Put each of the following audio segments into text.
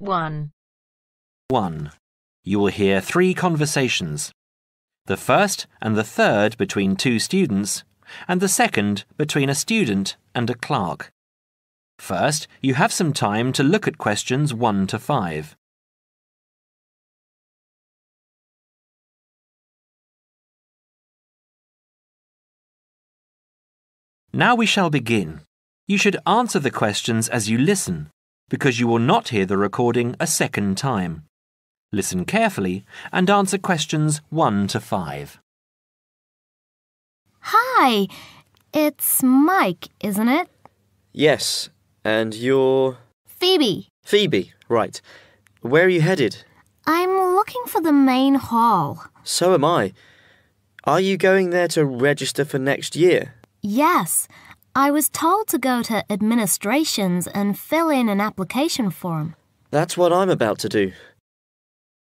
Part 1 1. You will hear three conversations. The first and the third between two students, and the second between a student and a clerk. First, you have some time to look at questions 1 to 5. Now we shall begin. You should answer the questions as you listen, because you will not hear the recording a second time. Listen carefully and answer questions 1 to 5. Hi, it's Mike, isn't it? Yes, and you're Phoebe. Phoebe, right. Where are you headed? I'm looking for the main hall. So am I. Are you going there to register for next year? Yes, I was told to go to administrations and fill in an application form. That's what I'm about to do.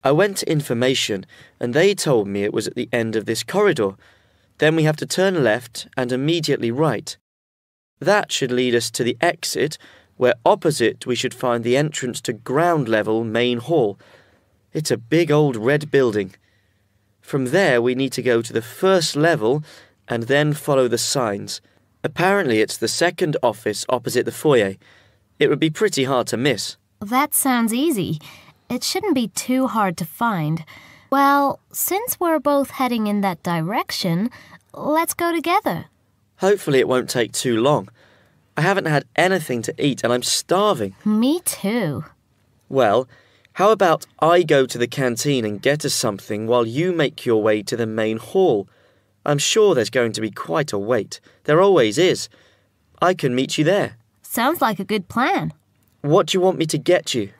I went to information and they told me it was at the end of this corridor. Then we have to turn left and immediately right. That should lead us to the exit, where opposite we should find the entrance to ground level main hall. It's a big old red building. From there, we need to go to the first level and then follow the signs. Apparently, it's the second office opposite the foyer. It would be pretty hard to miss. That sounds easy. It shouldn't be too hard to find. Well, since we're both heading in that direction, let's go together. Hopefully, it won't take too long. I haven't had anything to eat and I'm starving. Me too. Well, how about I go to the canteen and get us something while you make your way to the main hall? I'm sure there's going to be quite a wait. There always is. I can meet you there. Sounds like a good plan. What do you want me to get you?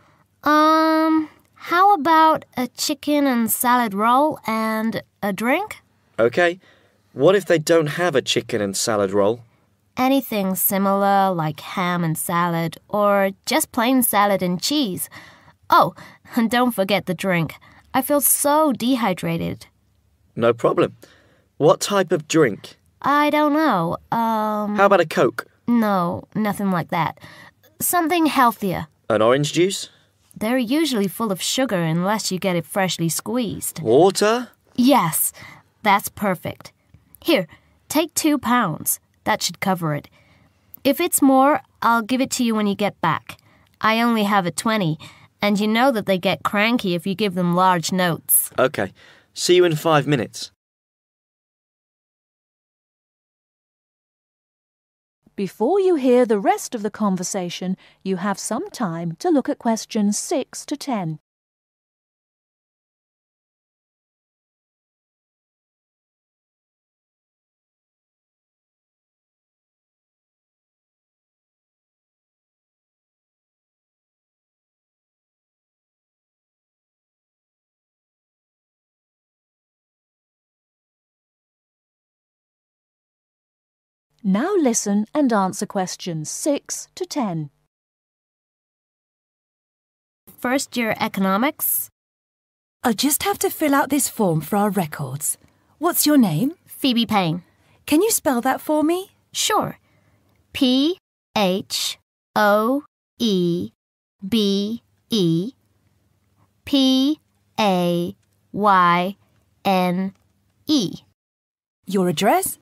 Um, how about a chicken and salad roll and a drink? Okay. What if they don't have a chicken and salad roll? Anything similar like ham and salad or just plain salad and cheese. Oh, and don't forget the drink. I feel so dehydrated. No problem. What type of drink? I don't know. Um, How about a Coke? no, nothing like that. Something healthier. An orange juice? They're usually full of sugar unless you get it freshly squeezed. Water? Yes, that's perfect. Here, take two pounds. That should cover it. If it's more, I'll give it to you when you get back. I only have a 20, and you know that they get cranky if you give them large notes. Okay. See you in five minutes. Before you hear the rest of the conversation, you have some time to look at questions 6 to 10. Now listen and answer questions 6 to 10. First year economics, I'll just have to fill out this form for our records. What's your name? Phoebe Payne. Can you spell that for me? Sure. P H O E B E P A Y N E. Your address?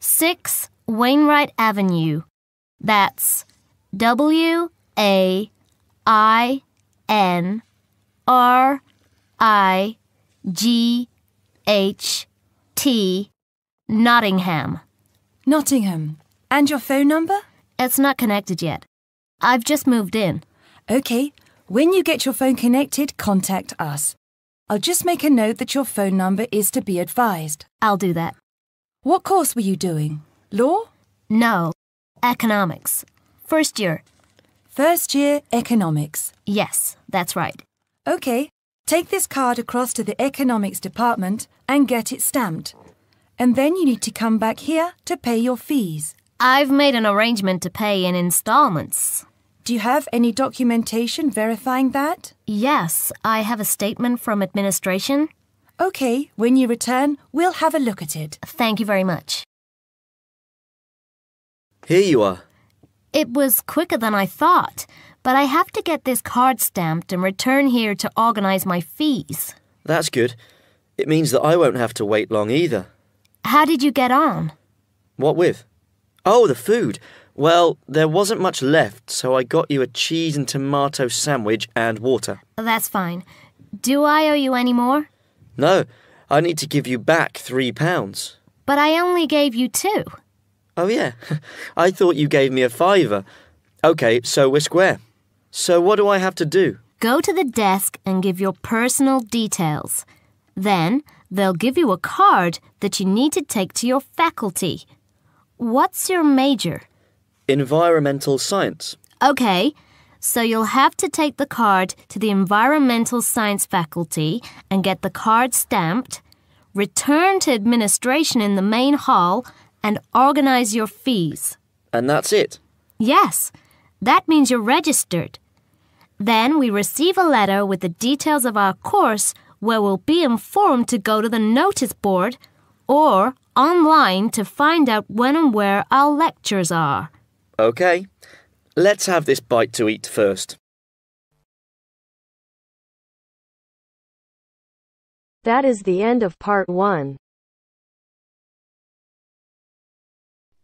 6 Wainwright Avenue. That's W A I N R I G H T Nottingham. Nottingham. And your phone number? It's not connected yet. I've just moved in. Okay. When you get your phone connected, contact us. I'll just make a note that your phone number is to be advised. I'll do that. What course were you doing? Law? No, economics. First year. First year economics. Yes, that's right. Okay. Take this card across to the economics department and get it stamped. And then you need to come back here to pay your fees. I've made an arrangement to pay in installments. Do you have any documentation verifying that? Yes, I have a statement from administration. Okay, when you return, we'll have a look at it. Thank you very much. Here you are. It was quicker than I thought, but I have to get this card stamped and return here to organize my fees. That's good. It means that I won't have to wait long either. How did you get on? What with? Oh, the food. Well, there wasn't much left, so I got you a cheese and tomato sandwich and water. That's fine. Do I owe you any more? No, I need to give you back three pounds. But I only gave you two. Oh, yeah. I thought you gave me a fiver. Okay, so we're square. So what do I have to do? Go to the desk and give your personal details. Then they'll give you a card that you need to take to your faculty. What's your major? Environmental science. Okay, so you'll have to take the card to the environmental science faculty and get the card stamped, return to administration in the main hall, and organize your fees. And that's it. Yes, that means you're registered. Then we receive a letter with the details of our course where we'll be informed to go to the notice board or online to find out when and where our lectures are. Okay. Let's have this bite to eat first. That is the end of part one.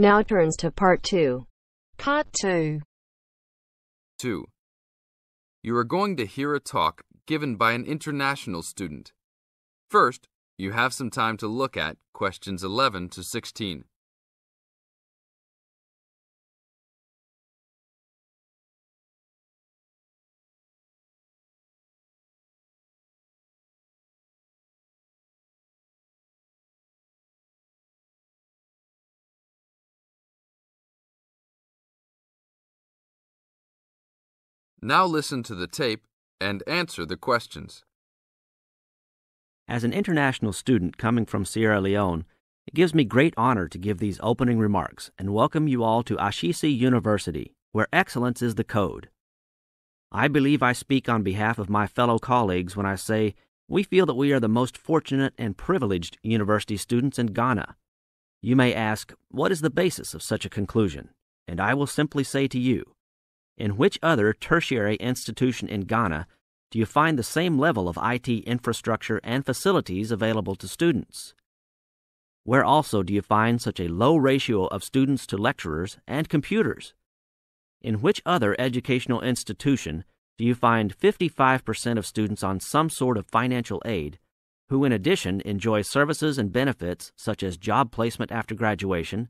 Now turns to part two. Part 2. 2. You are going to hear a talk given by an international student. First, you have some time to look at questions 11 to 16. Now listen to the tape and answer the questions. As an international student coming from Sierra Leone, it gives me great honor to give these opening remarks and welcome you all to Ashesi University, where excellence is the code. I believe I speak on behalf of my fellow colleagues when I say we feel that we are the most fortunate and privileged university students in Ghana. You may ask, what is the basis of such a conclusion? And I will simply say to you, in which other tertiary institution in Ghana do you find the same level of IT infrastructure and facilities available to students? Where also do you find such a low ratio of students to lecturers and computers? In which other educational institution do you find 55% of students on some sort of financial aid, who in addition enjoy services and benefits such as job placement after graduation,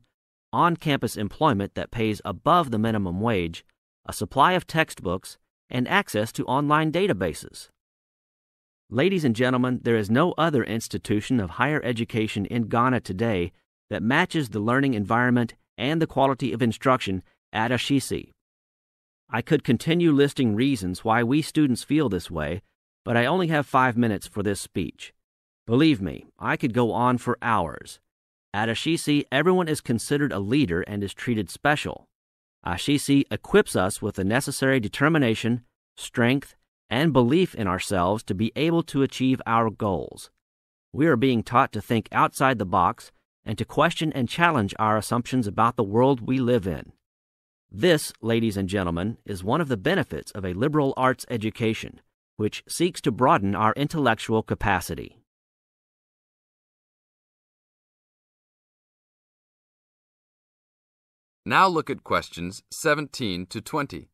on campus employment that pays above the minimum wage, a supply of textbooks, and access to online databases. Ladies and gentlemen, there is no other institution of higher education in Ghana today that matches the learning environment and the quality of instruction at Ashesi. I could continue listing reasons why we students feel this way, but I only have five minutes for this speech. Believe me, I could go on for hours. At Ashesi, everyone is considered a leader and is treated special. Ashesi equips us with the necessary determination, strength, and belief in ourselves to be able to achieve our goals. We are being taught to think outside the box and to question and challenge our assumptions about the world we live in. This, ladies and gentlemen, is one of the benefits of a liberal arts education, which seeks to broaden our intellectual capacity. Now look at questions 17 to 20.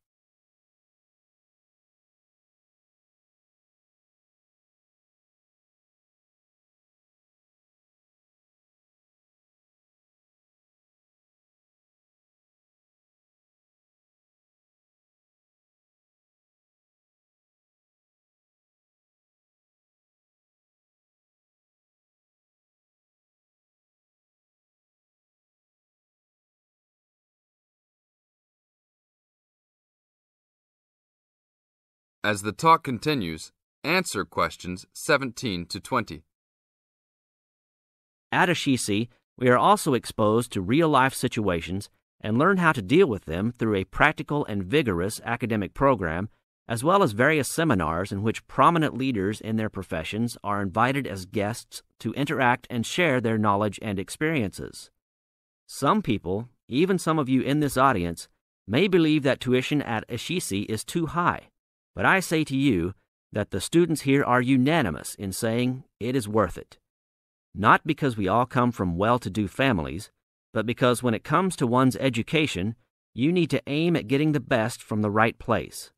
As the talk continues, answer questions 17 to 20. At Ashesi, we are also exposed to real life situations and learn how to deal with them through a practical and vigorous academic program, as well as various seminars in which prominent leaders in their professions are invited as guests to interact and share their knowledge and experiences. Some people, even some of you in this audience, may believe that tuition at Ashesi is too high, but I say to you that the students here are unanimous in saying it is worth it. Not because we all come from well to do families, but because when it comes to one's education, you need to aim at getting the best from the right place.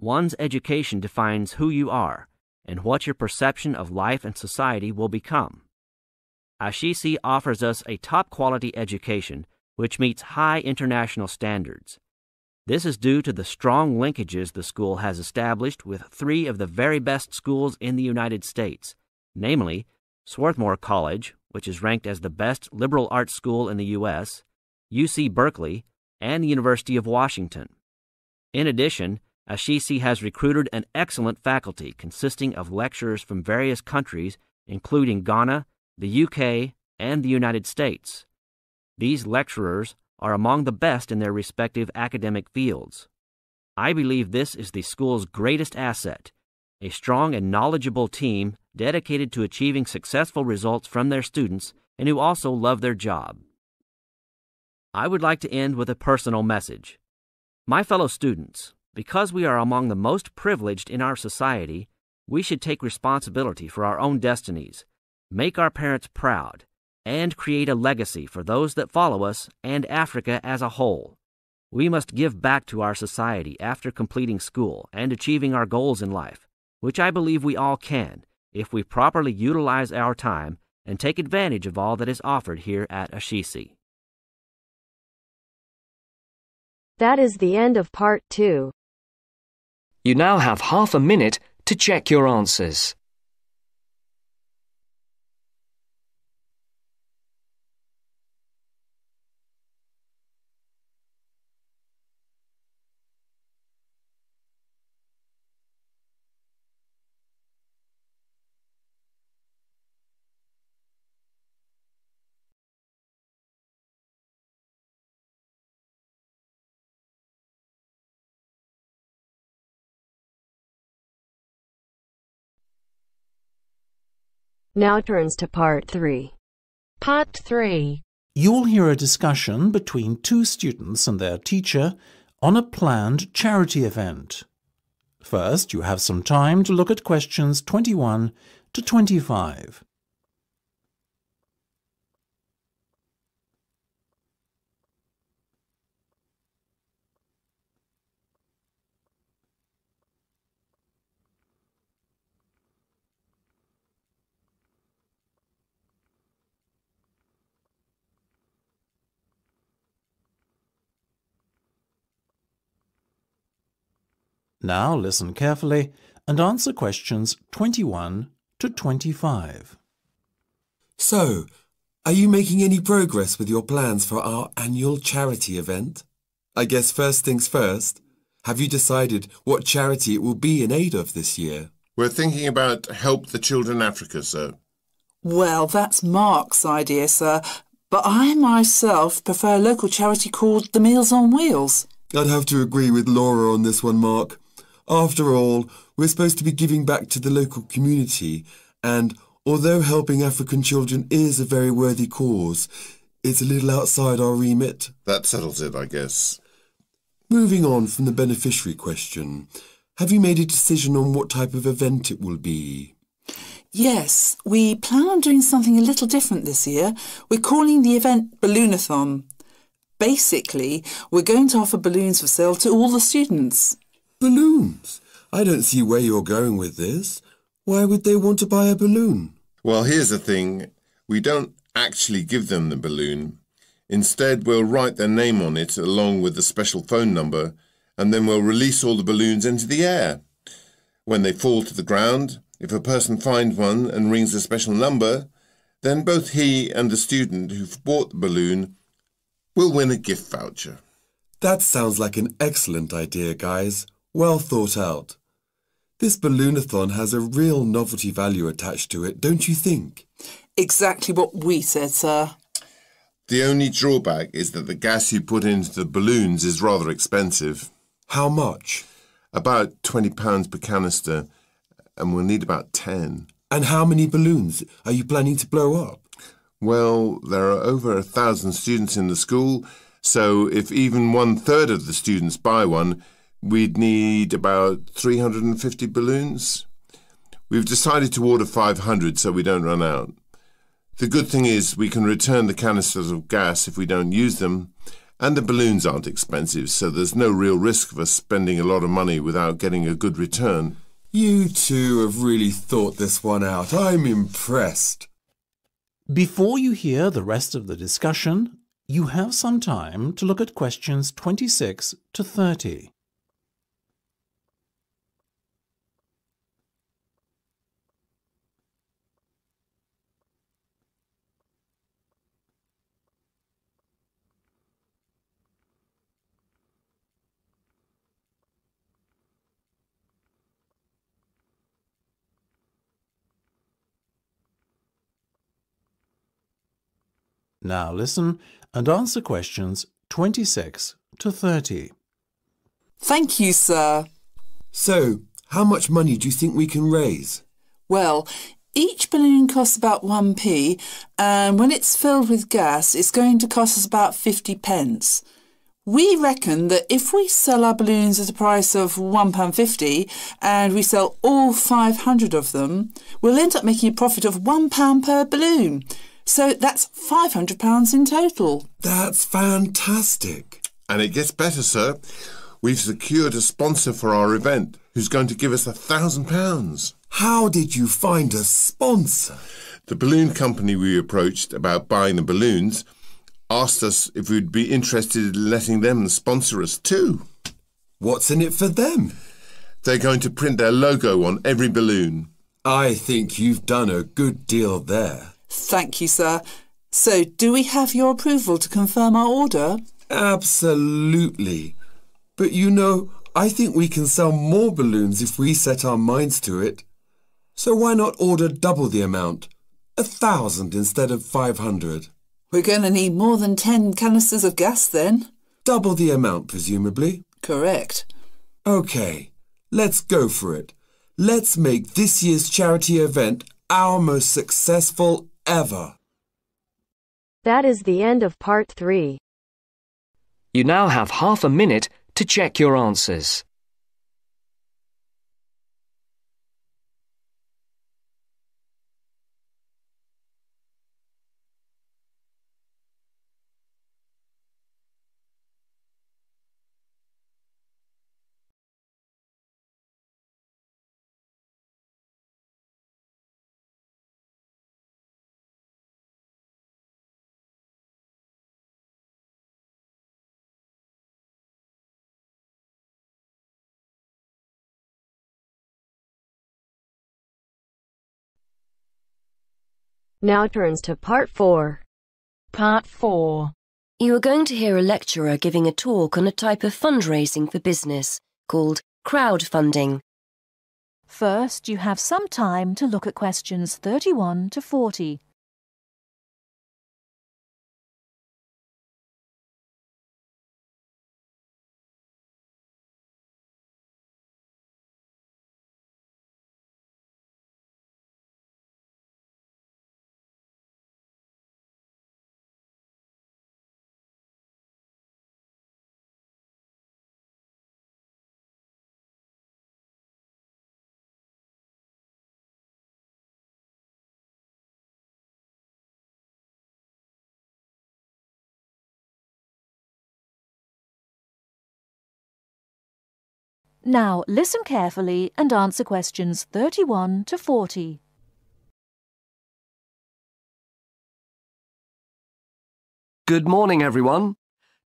One's education defines who you are and what your perception of life and society will become. Ashesi offers us a top quality education which meets high international standards. This is due to the strong linkages the school has established with three of the very best schools in the United States, namely Swarthmore College, which is ranked as the best liberal arts school in the U.S., UC Berkeley, and the University of Washington. In addition, Ashesi has recruited an excellent faculty consisting of lecturers from various countries, including Ghana, the UK, and the United States. These lecturers are among the best in their respective academic fields. I believe this is the school's greatest asset a strong and knowledgeable team dedicated to achieving successful results from their students and who also love their job. I would like to end with a personal message. My fellow students, because we are among the most privileged in our society, we should take responsibility for our own destinies, make our parents proud, and create a legacy for those that follow us and Africa as a whole. We must give back to our society after completing school and achieving our goals in life, which I believe we all can if we properly utilize our time and take advantage of all that is offered here at Ashesi. That is the end of part two. You now have half a minute to check your answers. Now turns to part three. Part 3. You'll hear a discussion between two students and their teacher on a planned charity event. First, you have some time to look at questions 21 to 25. Now listen carefully and answer questions 21 to 25. So, are you making any progress with your plans for our annual charity event? I guess first things first. Have you decided what charity it will be in aid of this year? We're thinking about Help the Children Africa, sir. Well, that's Mark's idea, sir. But I myself prefer a local charity called the Meals on Wheels. I'd have to agree with Laura on this one, Mark. After all, we're supposed to be giving back to the local community, and although helping African children is a very worthy cause, it's a little outside our remit. That settles it, I guess. Moving on from the beneficiary question, have you made a decision on what type of event it will be? Yes, we plan on doing something a little different this year. We're calling the event Balloonathon. Basically, we're going to offer balloons for sale to all the students. Balloons? I don't see where you're going with this. Why would they want to buy a balloon? Well, here's the thing. We don't actually give them the balloon. Instead, we'll write their name on it along with the special phone number, and then we'll release all the balloons into the air. When they fall to the ground, if a person finds one and rings a special number, then both he and the student who've bought the balloon will win a gift voucher. That sounds like an excellent idea, guys. Well thought out. This balloonathon has a real novelty value attached to it, don't you think? Exactly what we said, sir. The only drawback is that the gas you put into the balloons is rather expensive. How much? About £20 per canister, and we'll need about 10. And how many balloons are you planning to blow up? Well, there are over a thousand students in the school, so if even one third of the students buy one, we'd need about 350 balloons. We've decided to order 500 so we don't run out. The good thing is we can return the canisters of gas if we don't use them, and the balloons aren't expensive, so there's no real risk of us spending a lot of money without getting a good return. You two have really thought this one out. I'm impressed. Before you hear the rest of the discussion, you have some time to look at questions 26 to 30. Now listen and answer questions 26 to 30. Thank you, sir. So, how much money do you think we can raise? Well, each balloon costs about 1p, and when it's filled with gas, it's going to cost us about 50 pence. We reckon that if we sell our balloons at a price of £1.50 and we sell all 500 of them, we'll end up making a profit of £1 per balloon. So that's £500 in total. That's fantastic. And it gets better, sir. We've secured a sponsor for our event who's going to give us a thousand pounds. How did you find a sponsor? The balloon company we approached about buying the balloons asked us if we'd be interested in letting them sponsor us too. What's in it for them? They're going to print their logo on every balloon. I think you've done a good deal there. Thank you, sir. So, do we have your approval to confirm our order? Absolutely. But you know, I think we can sell more balloons if we set our minds to it. So why not order double the amount? A thousand instead of five hundred. We're going to need more than ten canisters of gas then. Double the amount, presumably. Correct. OK, let's go for it. Let's make this year's charity event our most successful ever. That is the end of part three. You now have half a minute to check your answers. Now turns to part four. Part 4. You are going to hear a lecturer giving a talk on a type of fundraising for business called crowdfunding. First, you have some time to look at questions 31 to 40. Now listen carefully and answer questions 31 to 40. Good morning, everyone.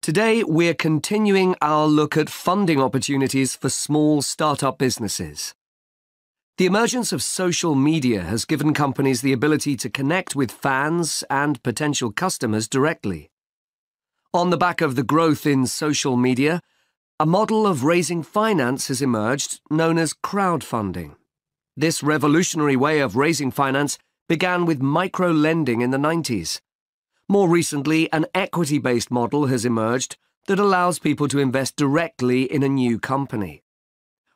Today we're continuing our look at funding opportunities for small startup businesses. The emergence of social media has given companies the ability to connect with fans and potential customers directly. On the back of the growth in social media, a model of raising finance has emerged known as crowdfunding. This revolutionary way of raising finance began with micro lending in the 90s. More recently, an equity based model has emerged that allows people to invest directly in a new company.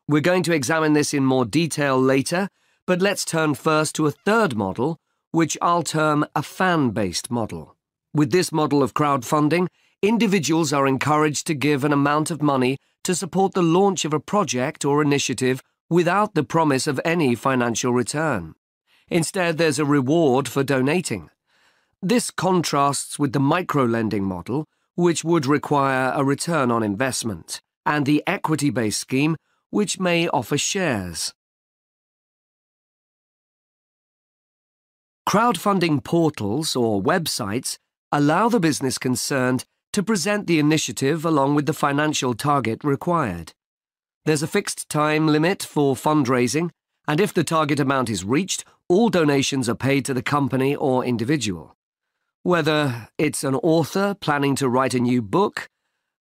We're going to examine this in more detail later, but let's turn first to a third model, which I'll term a fan based model. With this model of crowdfunding, individuals are encouraged to give an amount of money to support the launch of a project or initiative without the promise of any financial return. Instead, there's a reward for donating. This contrasts with the micro-lending model, which would require a return on investment, and the equity-based scheme, which may offer shares. Crowdfunding portals or websites allow the business concerned to present the initiative along with the financial target required. There's a fixed time limit for fundraising, and if the target amount is reached, all donations are paid to the company or individual. Whether it's an author planning to write a new book,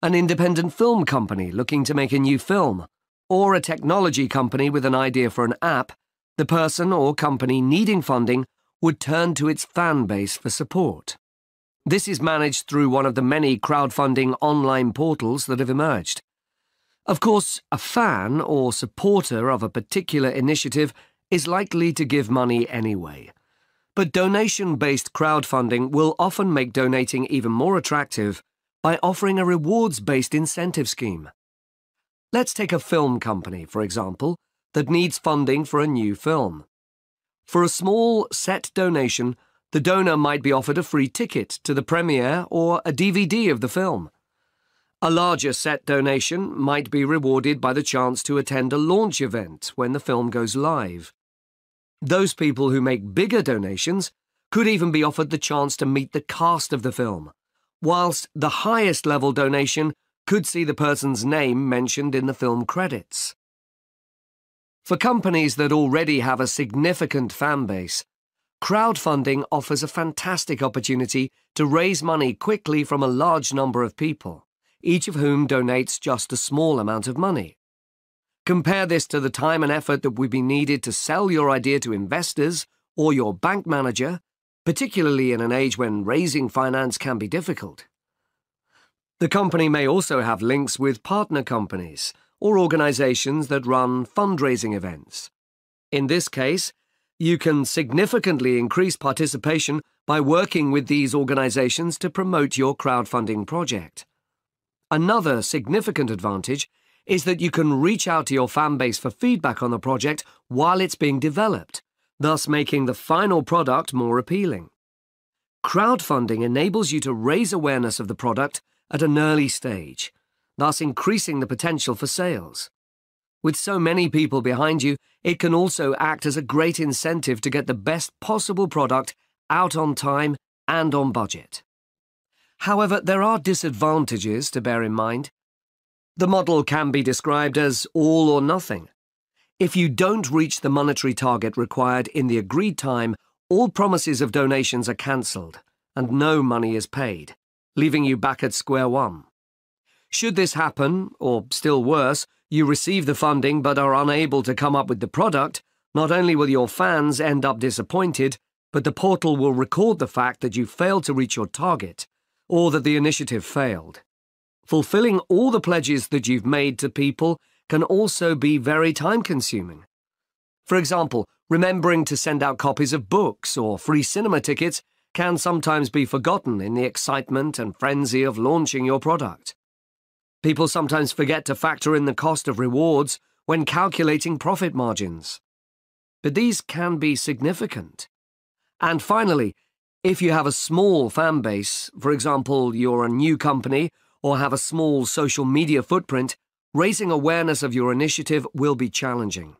an independent film company looking to make a new film, or a technology company with an idea for an app, the person or company needing funding would turn to its fan base for support. This is managed through one of the many crowdfunding online portals that have emerged. Of course, a fan or supporter of a particular initiative is likely to give money anyway. But donation based crowdfunding will often make donating even more attractive by offering a rewards based incentive scheme. Let's take a film company, for example, that needs funding for a new film. For a small set donation, the donor might be offered a free ticket to the premiere or a DVD of the film. A larger set donation might be rewarded by the chance to attend a launch event when the film goes live. Those people who make bigger donations could even be offered the chance to meet the cast of the film, whilst the highest level donation could see the person's name mentioned in the film credits. For companies that already have a significant fan base, crowdfunding offers a fantastic opportunity to raise money quickly from a large number of people each of whom donates just a small amount of money. Compare this to the time and effort that would be needed to sell your idea to investors or your bank manager, particularly in an age when raising finance can be difficult. The company may also have links with partner companies or organizations that run fundraising events. In this case, you can significantly increase participation by working with these organizations to promote your crowdfunding project. Another significant advantage is that you can reach out to your fan base for feedback on the project while it's being developed, thus making the final product more appealing. Crowdfunding enables you to raise awareness of the product at an early stage, thus increasing the potential for sales. With so many people behind you, it can also act as a great incentive to get the best possible product out on time and on budget. However, there are disadvantages to bear in mind. The model can be described as all or nothing. If you don't reach the monetary target required in the agreed time, all promises of donations are cancelled and no money is paid, leaving you back at square one. Should this happen, or still worse, you receive the funding but are unable to come up with the product, not only will your fans end up disappointed, but the portal will record the fact that you failed to reach your target or that the initiative failed. Fulfilling all the pledges that you've made to people can also be very time consuming. For example, remembering to send out copies of books or free cinema tickets can sometimes be forgotten in the excitement and frenzy of launching your product. People sometimes forget to factor in the cost of rewards when calculating profit margins. But these can be significant. And finally, if you have a small fan base, for example, you're a new company or have a small social media footprint, raising awareness of your initiative will be challenging.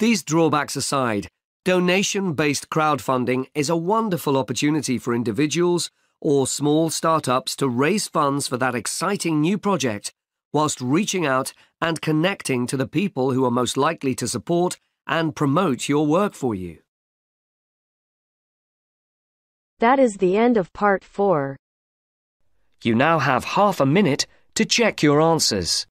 These drawbacks aside, donation based crowdfunding is a wonderful opportunity for individuals or small startups to raise funds for that exciting new project whilst reaching out and connecting to the people who are most likely to support and promote your work for you. That is the end of part 4. You now have half a minute to check your answers.